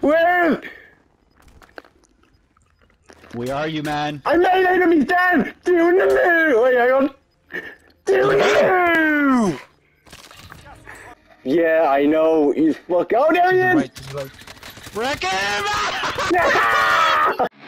Where? Where are you, man? I made enemies down! Doing the move! Wait, hang on. Doing the move! Yeah, I know. He's fuck. Oh, there he is! Right, right. Wreck him!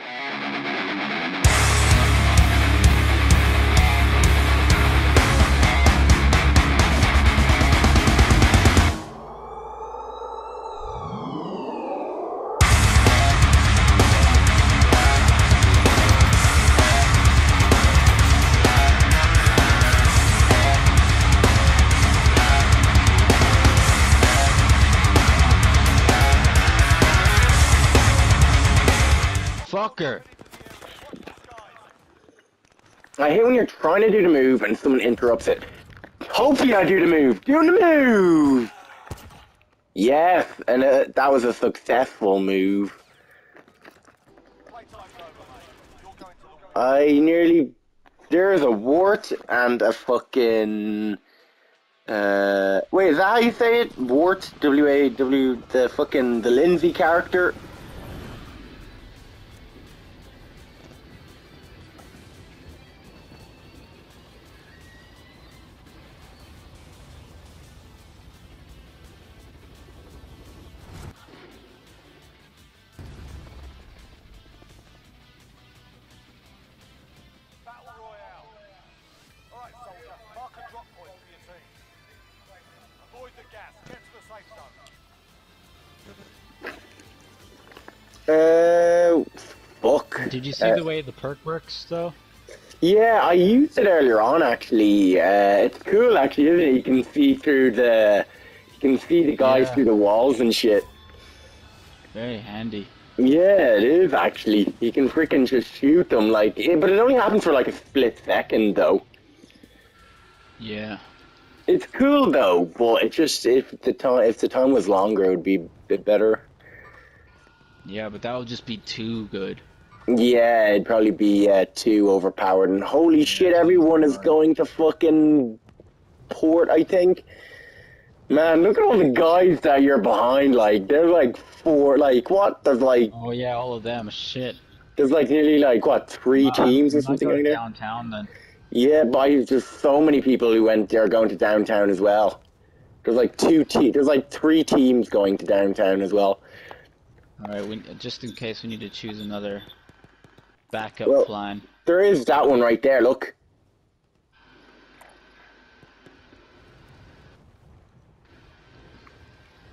Fucker. I hate when you're trying to do the move and someone interrupts it. Hopefully I do the move. Doing the move! Yes, and uh, that was a successful move. I nearly... There's a wart and a fucking... Uh, wait, is that how you say it? Wart, W-A-W, the fucking, the Lindsay character? Uh, fuck. Did you see Uh, the way the perk works, though? Yeah, I used it earlier on actually. Uh, it's cool actually, isn't it? You can see through the, you can see the guys Yeah. through the walls and shit. Very handy. Yeah, it is actually. You can freaking just shoot them like, eh, but it only happens for like a split second though. Yeah. It's cool though, but it just if the time if the time was longer, it would be a bit better. Yeah, but that would just be too good. Yeah, it'd probably be uh, too overpowered. And holy shit, everyone is going to fucking port. I think. Man, look at all the guys that you're behind. Like, there's like four. Like, what? There's like, Oh yeah, all of them. Shit. there's like nearly like what three teams or something like that. Downtown then. Yeah, but there's just so many people who went. They're going to downtown as well. There's like two teams, There's like three teams going to downtown as well. All right, we, just in case we need to choose another backup Well- plan. There is that one right there. Look.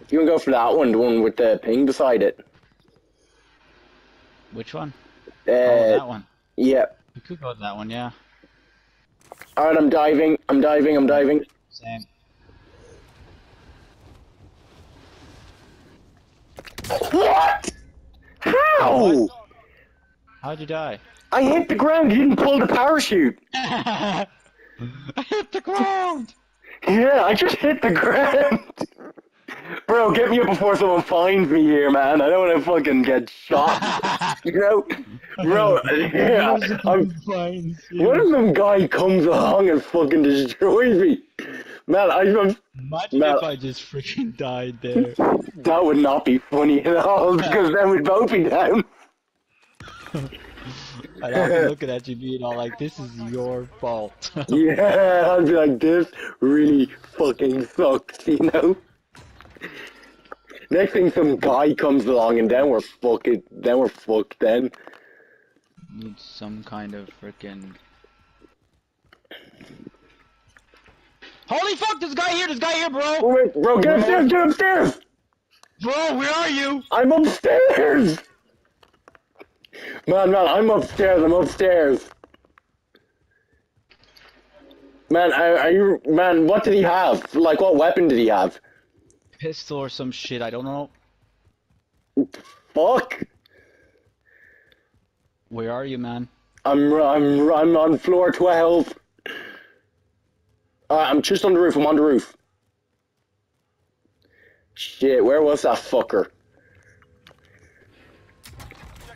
You can go for that one, the one with the ping beside it. Which one? Uh, oh, that one. yeah. We could go with that one. Yeah. All right, I'm diving. I'm diving. I'm diving. Same. What? How? How'd you die? I hit the ground. You didn't pull the parachute. I hit the ground. Yeah, I just hit the ground. Bro, get me up before someone finds me here, man. I don't want to fucking get shot. you know? Bro, yeah. I'm, Fine. what if some guy comes along and fucking destroys me? Man, I, I'm, Imagine if I just freaking died there. that would not be funny at all because then we'd both be down. And I'll be looking at you being all like, this is your fault. Yeah, I'd be like, this really fucking sucks, you know? Next thing, some guy comes along and then we're fucking, then we're fucked then. Need some kind of freaking. Holy fuck! This guy here! This guy here, bro! Wait, bro, get upstairs, get upstairs! Bro, where are you? I'm upstairs! Man, man, I'm upstairs, I'm upstairs. Man, are, are you, man, what did he have? Like, what weapon did he have? Pistol or some shit, I don't know. Fuck! Where are you, man? I'm, I'm, I'm on floor 12. Alright, I'm just on the roof. I'm on the roof. Shit, where was that fucker?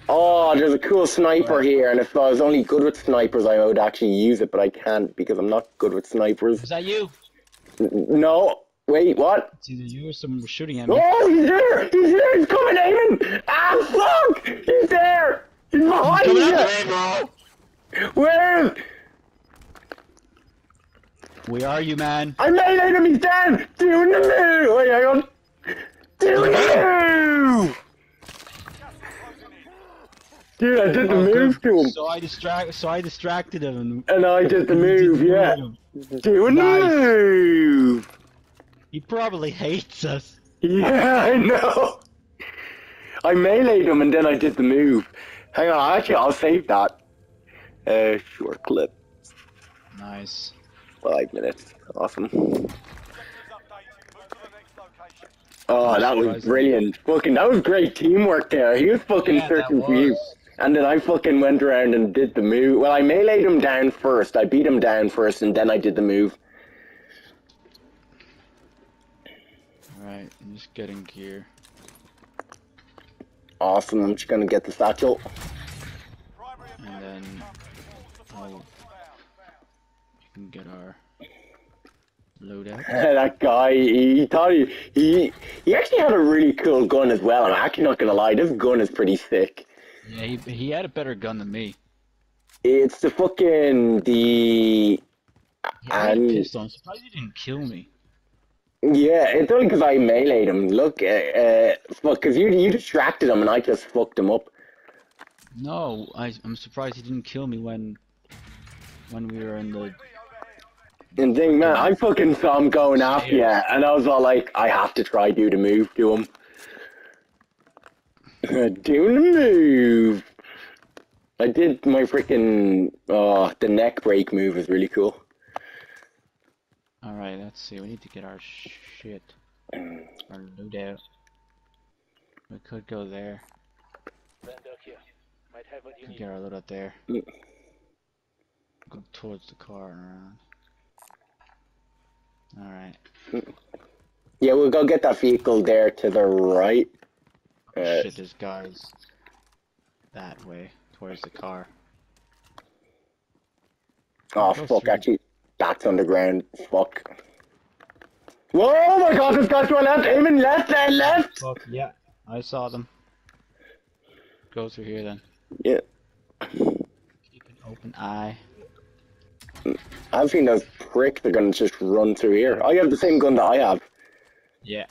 Oh, there's a cool sniper here, and if I was only good with snipers, I would actually use it, but I can't because I'm not good with snipers. Is that you? No. Wait, what? It's either you or someone shooting at me. Oh, he's there! He's there! He's coming, Aiden! Ah, fuck! He's there! He's behind he's you! Where? Where are you, man? I made him, he's dead! Doing the move! Wait, hang on. Doing the move! Dude, I did the move to him. So I distract. So I distracted him. And And I did the move, yeah. Doing Nice. the move! He probably hates us. Yeah, I know. I meleeed him and then I did the move. Hang on, actually, I'll save that. Uh, short clip. Nice. Five minutes. Awesome. Objectives updated. Move to the next location. Oh, that was brilliant. Fucking, that was great teamwork there. He was fucking Yeah, searching for you. And then I fucking went around and did the move. Well, I meleeed him down first. I beat him down first and then I did the move. Alright, I'm just getting gear. Awesome. I'm just gonna get the satchel. And then objective. All supply I'll, boxes you inbound. can get our loadout. that guy, he thought he, he he actually had a really cool gun as well. I'm actually not gonna lie, this gun is pretty sick. Yeah, he, he had a better gun than me. It's the fucking the He And- pistol. I'm surprised he didn't kill me. yeah. It's only because I meleeed him. Look, uh, uh fuck, because you you distracted him and I just fucked him up. No, I, I'm surprised he didn't kill me when when we were in the. And thing, man, I fucking saw him going after you, and I was all like, I have to try do the move to him. Uh, do the move. I did my freaking oh the neck break move is really cool. All right, let's see. We need to get our shit, our loadout. We could go there. Could get our loot loadout there. Go towards the car and around. All right. Yeah, we'll go get that vehicle there to the right. Uh, Shit, there's guys that way towards the car. oh Go fuck, through. actually, that's underground. Fuck. Whoa, oh my god, this guy's to our left, aiming left and left. Fuck yeah, I saw them. Go through here then. Yeah, Keep an open eye. I've seen those pricks are gonna just run through here. I have the same gun that I have. Yeah.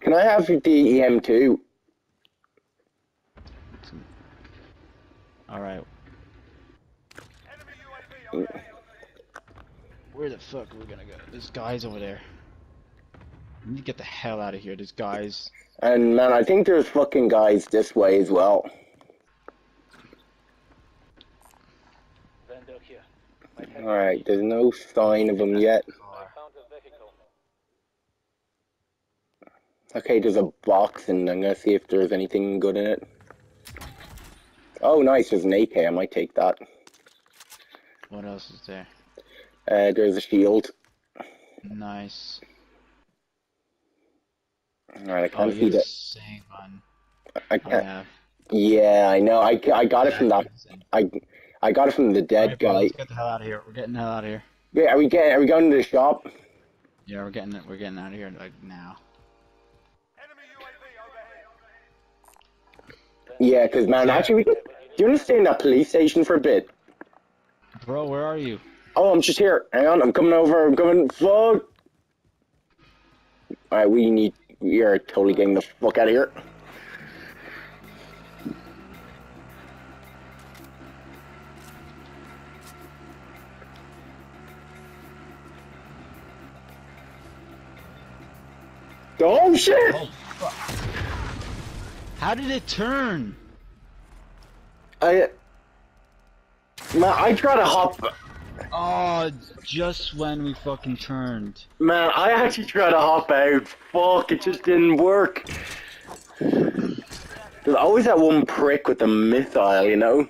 Can I have the EM2? All right. Enemy UAV overhead. Where the fuck are we gonna go? There's guys over there. We need to get the hell out of here. There's guys. And man, I think there's fucking guys this way as well. Alright, there's no sign of them yet. Okay, there's a box and I'm gonna see if there's anything good in it. Oh nice, there's an AK, I might take that. What else is there? Uh, there's a shield. Nice. Alright, I Oh, can't see you're the that. same one. I I can't. have. Yeah, I know. I, I got it from that. I I got it from the dead Alright, bro, guy. let's get the hell out of here. We're getting the hell out of here. Wait, are we getting? Are we going to the shop? Yeah, we're getting it. We're getting out of here like now. Enemy UAV overhead. Yeah, because man, actually, do you want to stay in that police station for a bit? Bro, where are you? Oh, I'm just here. Hang on, I'm coming over. I'm coming. Fuck. Alright, we need. We are totally getting the fuck out of here. Oh shit! How did it turn? I. Man, I try to hop. Oh, just when we fucking turned. Man, I actually tried to hop out. Fuck, it just didn't work. There's always that one prick with the missile, you know? Way.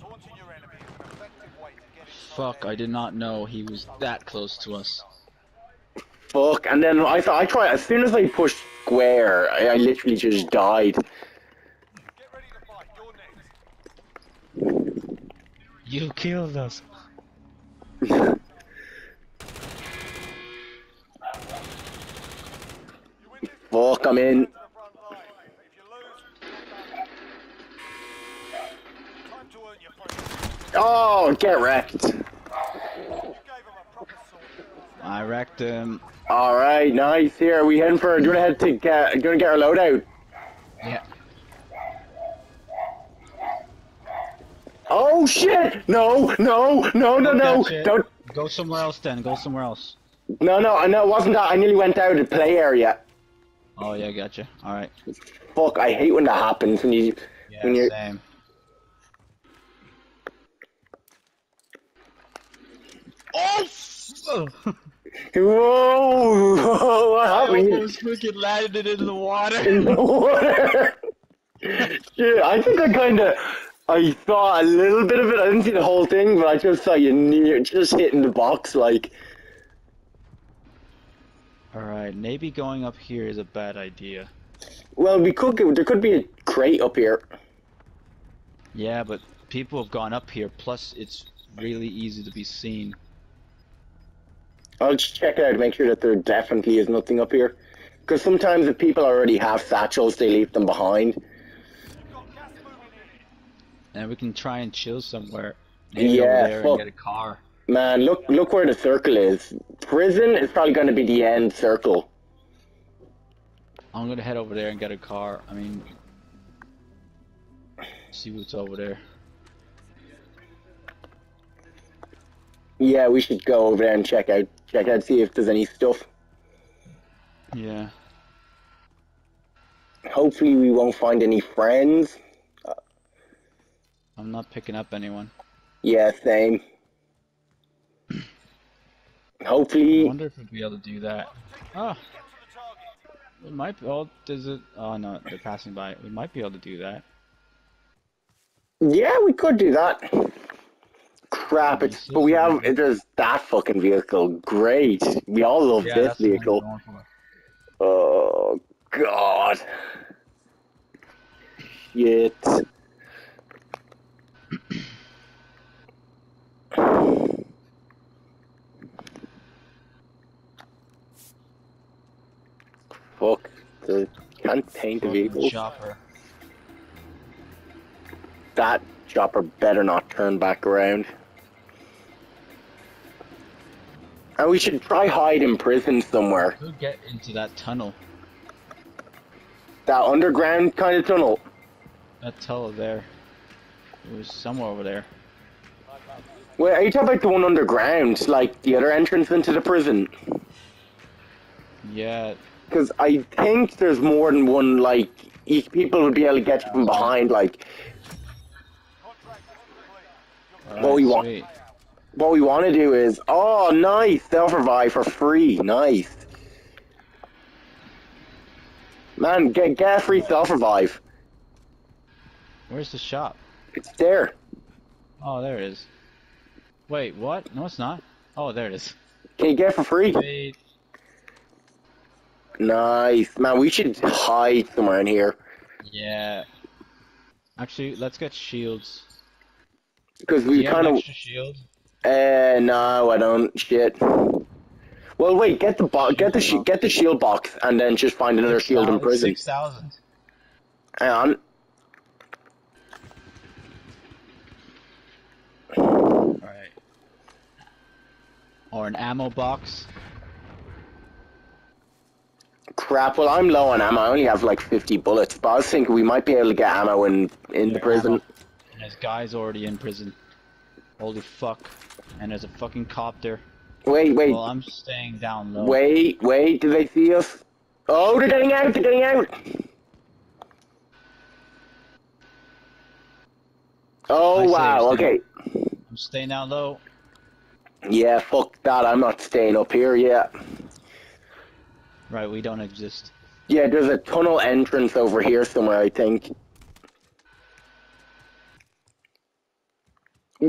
Taunting your enemy is an effective way to get inside Fuck, I did not know he was that close to us. Fuck, and then I thought I tried as soon as I pushed square, I, I literally just died. Get ready to fight. You're next. You killed us. You win this Fuck, I'm in. to the front line. If you lose, you're done. Time to earn your freedom. Oh, get wrecked. You gave them a proper sword. I wrecked him. All right, nice. Here, are we heading for? Do you want to head to get? Do you want to get our loadout? Yeah. Oh shit! No, no, no, no, no! Don't. Go somewhere else then. Go somewhere else. No, no, I know it wasn't that. I nearly went out of the play area. Oh yeah, gotcha. All right. Fuck! I hate when that happens when you Yeah, when you. same. Oh! Whoa! What I happened? almost freaking landed it in the water. in the water. Shit, I think I kind of, I saw a little bit of it. I didn't see the whole thing, but I just saw you near, just hitting the box. Like, All right, maybe going up here is a bad idea. well, we could. There could be a crate up here. Yeah, but people have gone up here. Plus, it's really easy to be seen. I'll just check it out to make sure that there definitely is nothing up here. Because sometimes if people already have satchels, they leave them behind. You've got gas moving in. And we can try and chill somewhere. Maybe Yeah, over there fuck. and get a car. Man, look, look where the circle is. Prison is probably going to be the end circle. I'm gonna head over there and get a car. I mean, see what's over there. Yeah, we should go over there and check out, check out, see if there's any stuff. Yeah. Hopefully, we won't find any friends. I'm not picking up anyone. Yeah, same. Hopefully. I wonder if we'd be able to do that. Oh, the target. we might. be- Oh, does it? Oh no, they're passing by. We might be able to do that. yeah, we could do that. Crap, it's but we have there's that fucking vehicle. Great, we all love this one we're vehicle. Oh God, shit. Fuck, the can't paint the vehicle. Chopper. That chopper better not turn back around. And we should try hide in prison somewhere. Could get into that tunnel. That underground kind of tunnel. That tunnel there. It was somewhere over there. Wait, are you talking about the one underground? Like the other entrance into the prison? Yeah. Because I think there's more than one, like, people would be able to get from behind, like. You're What we want-. What we want to do is, oh, nice, self-revive for free, nice. Man, get, get a free self-revive. Where's the shop? It's there. Oh, there it is. Wait, what? No, it's not. Oh, there it is. Can you get it for free? Wait. Nice. Man, we should hide somewhere in here. Yeah. Actually, let's get shields. Because we kind of... shield? Uh, no, I don't. Shit. Well, wait. Get the box. get the get the shield box, and then just find another shield in prison. Six thousand. Hang on. Alright. Or an ammo box. Crap. Well, I'm low on ammo. I only have like 50 bullets, but I was thinking we might be able to get ammo in in the prison. ammo. And there's guys already in prison. Holy fuck. And there's a fucking copter. Wait, wait, Well, I'm staying down low. wait, wait. Do they see us? Oh, they're getting out. They're getting out. Oh I wow. Okay. I'm staying down low. Yeah. Fuck that. I'm not staying up here yet. Right, we don't exist. Yeah, there's a tunnel entrance over here somewhere, I think.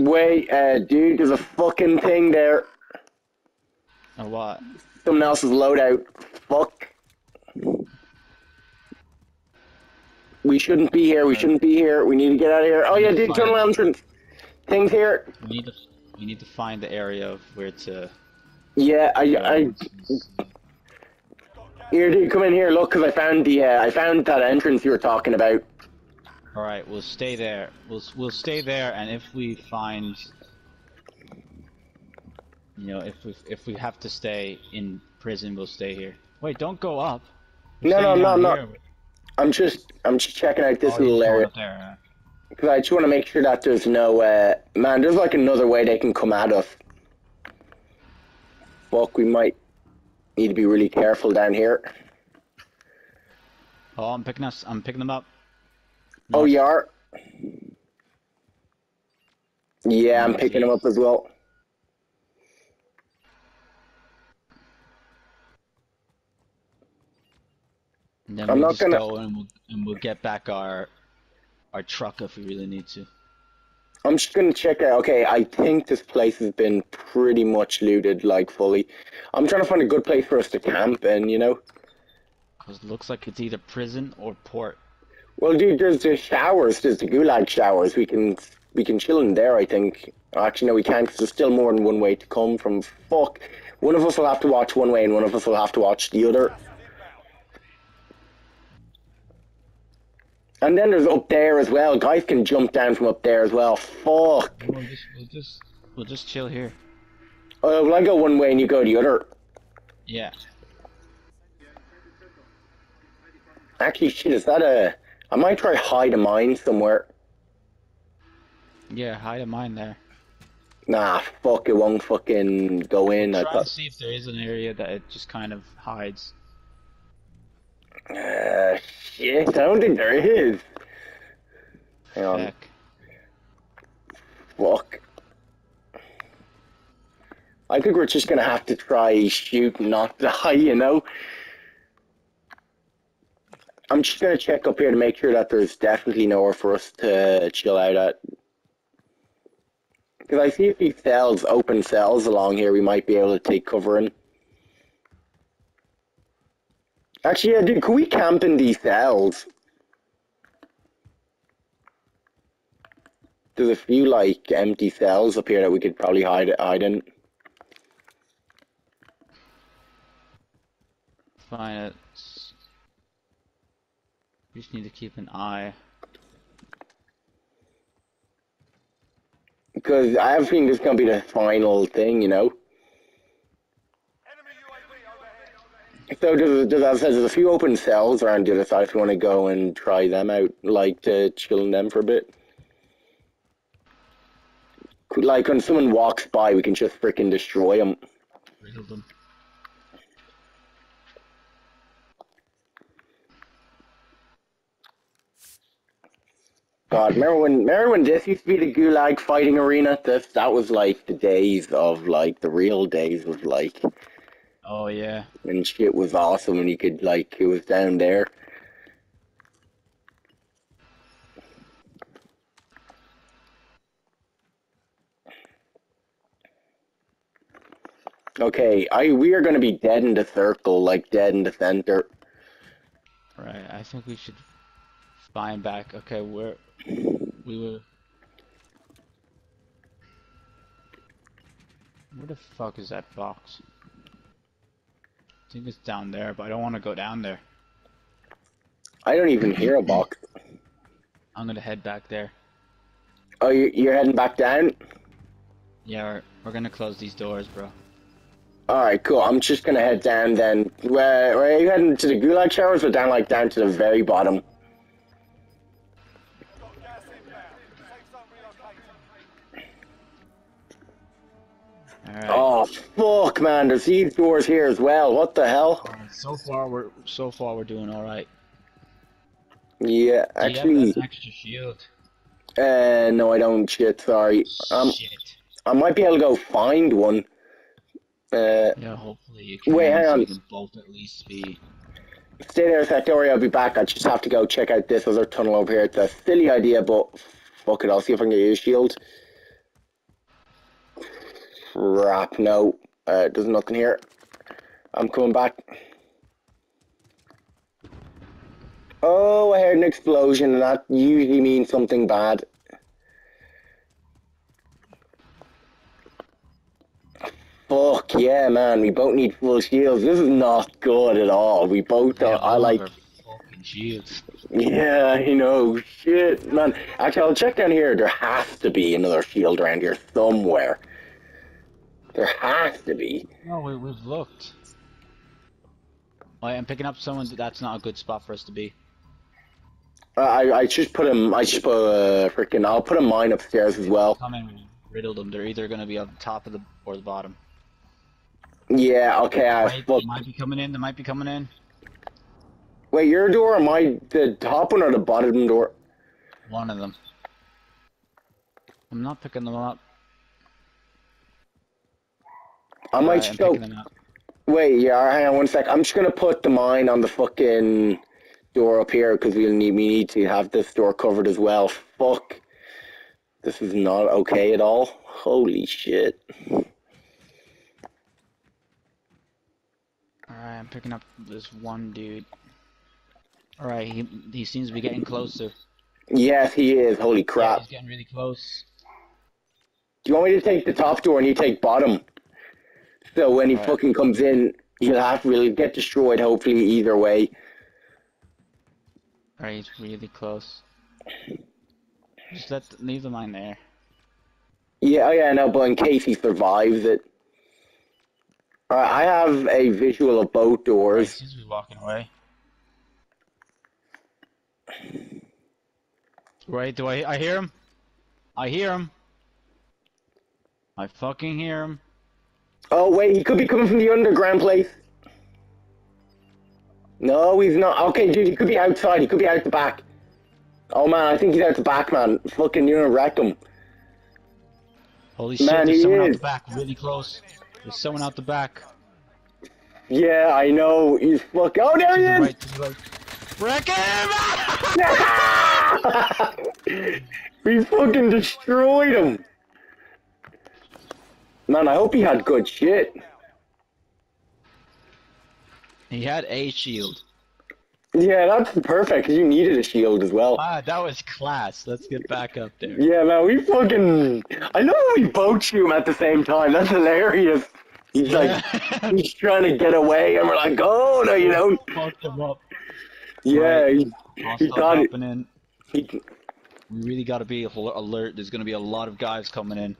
Wait, uh, dude, there's a fucking thing there. Or what? Someone else's loadout. Fuck. We shouldn't be here. We shouldn't be here. We need to get out of here. Oh yeah, dude, tunnel entrance. Things here. We need to we need to find the area of where to Yeah, I, I, here, dude, come in here. Look, cause I found the, uh, I found that entrance you were talking about. All right, we'll stay there. We'll we'll stay there, and if we find, you know, if we if we have to stay in prison, we'll stay here. Wait, don't go up. We're No, no, no, down no. I'm just I'm just checking out this Oh, little area up there, huh? because I just want to make sure that there's no uh, man. There's like another way they can come at us. Fuck, we might need to be really careful down here. Oh, I'm picking us. I'm picking them up. Oh, you are. Yeah, I'm picking them up as well. And then I'm we'll not gonna- go and we'll and we'll get back our our truck if we really need to. I'm just gonna check out. Okay, I think this place has been pretty much looted, like fully. I'm trying to find a good place for us to camp, and you know, Cause it looks like it's either prison or port. Well, dude, there's the showers. There's the gulag showers. We can we can chill in there. I think. Actually, no, we can't. Cause there's still more than one way to come from. Fuck. One of us will have to watch one way, and one of us will have to watch the other. And then there's up there as well. Guys can jump down from up there as well. Fuck. We'll just we'll just we'll just chill here. Uh, well, I go one way and you go the other. Yeah. Actually, shit, is that a... I might try hide a mine somewhere. Yeah, hide a mine there. Nah, fuck, it won't fucking go in. I Try to see if there is an area that it just kind of hides. Uh, shit, I don't think there is. Hang on, Heck. fuck. I think we're just gonna have to try shoot, not die, you know? I'm just gonna check up here to make sure that there's definitely nowhere for us to chill out at. Because I see a few cells, open cells along here we might be able to take cover in. Actually, yeah, dude, can we camp in these cells? There's a few, like, empty cells up here that we could probably hide, hide in. Fine. It's... We just need to keep an eye. Because I have a feeling this is going to be the final thing, you know? Enemy UAV overhead. So there's, there's, as I said, there's a few open cells around the other side if you want to go and try them out, like to chill in them for a bit. Like when someone walks by, we can just freaking destroy them. Riddle them. God, remember when remember when this used to be the Gulag fighting arena? This that was like the days of like the real days of like Oh yeah. when shit was awesome and you could like it was down there. Okay, I we are gonna be dead in the circle, like dead in the center. Right. I think we should find back. Okay, where we were. Where the fuck is that box? I think it's down there, but I don't want to go down there. I don't even hear a box. I'm gonna head back there. Oh, you you're heading back down? Yeah, we're, we're gonna close these doors, bro. Alright, cool. I'm just gonna head down then. Where, where are you heading to the gulag showers or down like down to the very bottom? Man, there's these doors here as well. What the hell? So far, we're so far we're doing all right. Yeah, Do you have actually extra shield. uh no I don't shit, sorry. Um Shit. I might be able to go find one. Uh Yeah, hopefully you can. Wait, hang on. both at least be. stay there a sec, don't worry, I'll be back. I just have to go check out this other tunnel over here. It's a silly idea, but fuck it, I'll see if I can get you a shield. Crap, no. Uh there's nothing here. I'm coming back. Oh, I heard an explosion, and that usually means something bad. Fuck yeah, man! We both need full shields. This is not good at all. We both don't. I like. shields. Yeah, you know, shit, man. Actually, I'll check down here. There has to be another shield around here somewhere. There has to be. No, we, we've looked. Oh, I'm picking up someone. That's not a good spot for us to be. Uh, I I just put him. I just put a freaking. I'll put a mine upstairs as well. Come in, riddle them. They're either gonna be on the top of the or the bottom. Yeah. Okay. I Wait, fuck. might be coming in. They might be coming in. Wait, your door? or my the top one or the bottom door? One of them. I'm not picking them up. I might just go. picking them up. Wait, yeah, hang on one sec. I'm just gonna put the mine on the fucking door up here because we'll need we need to have this door covered as well. Fuck. This is not okay at all. Holy shit. Alright, I'm picking up this one dude. Alright, he he seems to be getting closer. Yes, he is. Holy Yeah, crap. he's getting really close. Do you want me to take the top door and you take bottom? So when he Right. fucking comes in, he'll have to really get destroyed. Hopefully, either way. Alright, he's really close. Just let leave the mine there. Yeah, oh yeah, no, but in case he survives it. Alright, I have a visual of both He doors. seems to be walking away. Right, do I I hear him? I hear him. I fucking hear him. Oh wait, he could be coming from the underground place. No, he's not. Okay, dude, he could be outside. He could be out the back. Oh man, I think he's out the back, man. Fucking, you're gonna wreck him. Holy shit, there's he someone out the back, really close. There's someone out the back. Yeah, I know. He's fucking. Oh, there he is. right, right. Wreck him! we fucking destroyed him. Man, I hope he had good shit. he had a shield. Yeah, that's perfect. 'cause you needed a shield as well. Ah, that was class. Let's get back up there. Yeah, man, we fucking. I know we both shoot him at the same time. That's hilarious. He's like, he's trying to get away, and we're like, oh no, you don't. Fucked him up. Yeah, he, he Hostile got it. in. He, We really gotta be alert. There's gonna be a lot of guys coming in.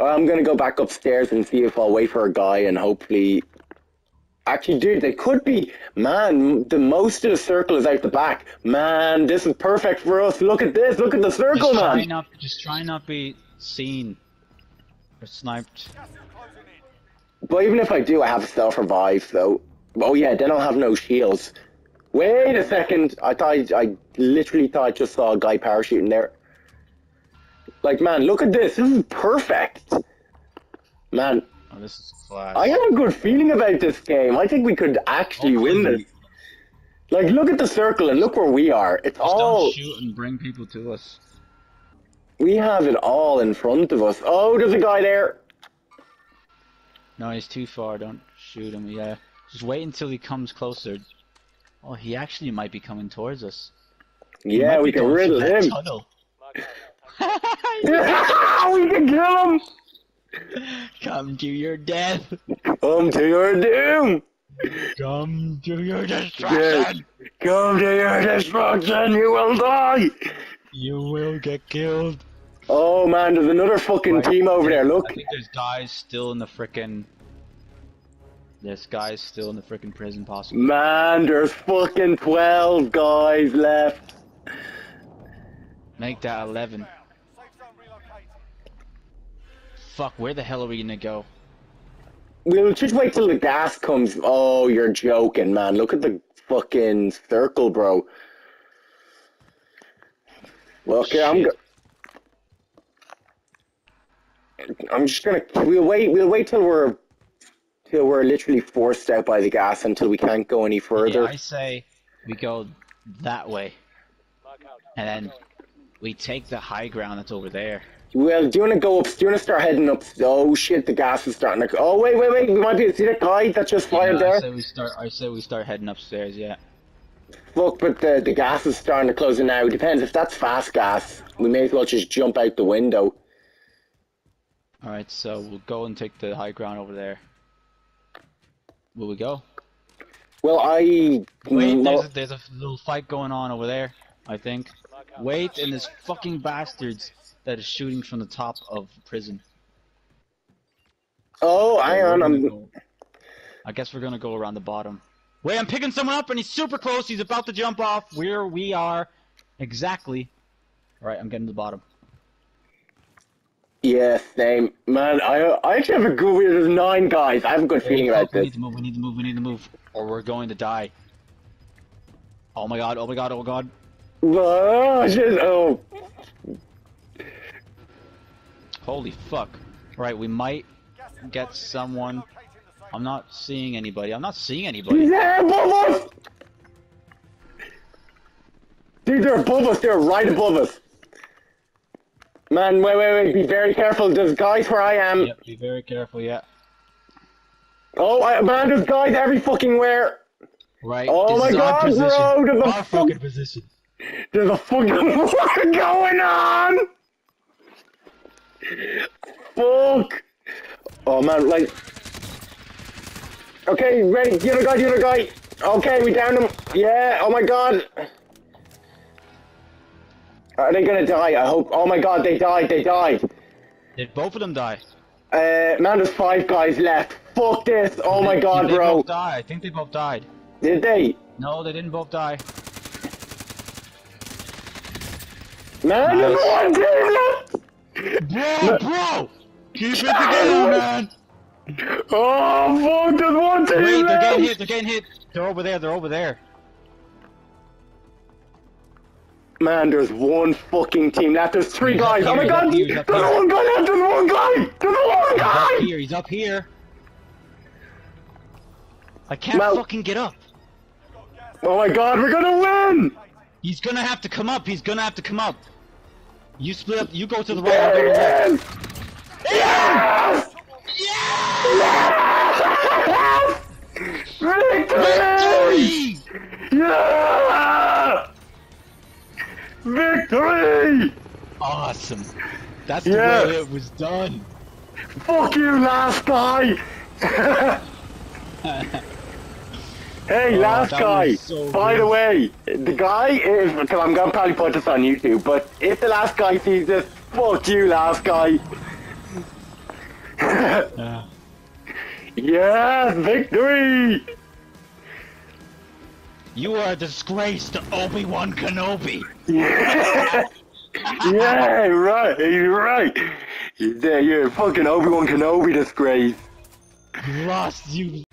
I'm gonna go back upstairs and see if I'll wait for a guy, and hopefully. Actually, dude, they could be. Man, the most of the circle is out the back. Man, this is perfect for us. Look at this. Look at the circle, Just try man. not, just try not be seen or sniped. Gas is closing in. But even if I do, I have self revive, though. Oh yeah, then I'll have no shields. Wait a second. I thought I literally thought I just saw a guy parachuting there. Like man, look at this. This is perfect. Man, Oh, this is class. I have a good feeling about this game. I think we could actually win this. Like, look at the circle and look where we are. It's Just all don't shoot and bring people to us. we have it all in front of us. Oh, there's a guy there. No, he's too far. Don't shoot him. Yeah, just wait until he comes closer. Oh, he actually might be coming towards us. He Yeah, we can going riddle through that him. we can kill him. Come to your death. Come to your doom. Come to your destruction. Come to your destruction. You will die. You will get killed. Oh man, there's another fucking Right. team over there. Look. I think there's guys still in the frickin'. There's guys still in the frickin' prison, possibly. Man, there's fucking 12 guys left. Make that 11. Safe zone relocated. Fuck, where the hell are we gonna go? We'll just wait till the gas comes. Oh, you're joking, man. Look at the fucking circle, bro. Look, yeah, I'm. Shit. Go- I'm just gonna. We'll wait. We'll wait till we're till we're literally forced out by the gas until we can't go any further. Yeah, I say we go that way, and then we take the high ground that's over there. Well, do you want to go up? Do you want to start heading up? Oh shit, the gas is starting to. Go. Oh wait, wait, wait! We might be see that guy that just fired Yeah, I there. say we start. I say we start heading upstairs. Yeah. Look, but the the gas is starting to close in now. It depends if that's fast gas. We may as well just jump out the window. All right, so we'll go and take the high ground over there. Will we go? Well, I. Wait, there's a, there's a little fight going on over there. I think. Wait, and there's fucking bastards that is shooting from the top of prison. oh, hang We're on. gonna I'm. go- I guess we're gonna go around the bottom. Wait, I'm picking someone up and he's super close. He's about to jump off where we are. Exactly. Alright, I'm getting to the bottom. Yeah, same. Man, I, I actually have a good. There's nine guys. I have a good feeling about we this. need to move, we need to move, we need to move. Or we're going to die. Oh my god, oh my god, oh my god. Oh, shit. Oh. Holy fuck. Right, we might get someone. Locating the safe I'm not seeing anybody. I'm not seeing anybody. They're above us! Dude, they're above us. They're right above us. Man, wait, wait, wait. Be very careful. There's guys where I am. Yep, be very careful, yeah. Oh, I, man, there's guys every fucking where. Right. Oh this my God, bro, there's a fucking position. There's a fucking war going on! Fuck! Oh man, like. Okay, ready. The other guy, the other guy. Okay, we downed him. Yeah, oh my god. Are they gonna die? I hope. Oh my god, they died, they died. Did both of them die? Uh, man, there's five guys left. Fuck this. Oh my Did- god, they bro. both die? I think they both died. Did they? No, they didn't both die. Man, there's Nice. one team left! Bro, bro! Keep it together, man! Oh, fuck, there's one team Wait, they're getting hit, they're getting hit. They're over there, they're over there. Man, there's one fucking team left. There's three He's guys. Oh my god! There's here, here. one guy left. There's one guy. There's one guy! He's up here, he's up here. I can't Mal- fucking get up. Oh my god, we're gonna win! He's gonna have to come up, he's gonna have to come up. You split up, you go to the right, I'll go to the left. Yes! Yes! Victory! Victory! Yeah! Victory! Awesome. That's Yes. the way it was done. Fuck you, last guy! hey, Oh, last guy. so By the way, the guy is because I'm gonna probably put this on YouTube, but if the last guy sees this, fuck you, last guy. yeah. yes, victory! you are a disgrace to Obi-Wan Kenobi. Yeah, yeah, right, you're right. Yeah, you're a fucking Obi Wan Kenobi disgrace. You lost, you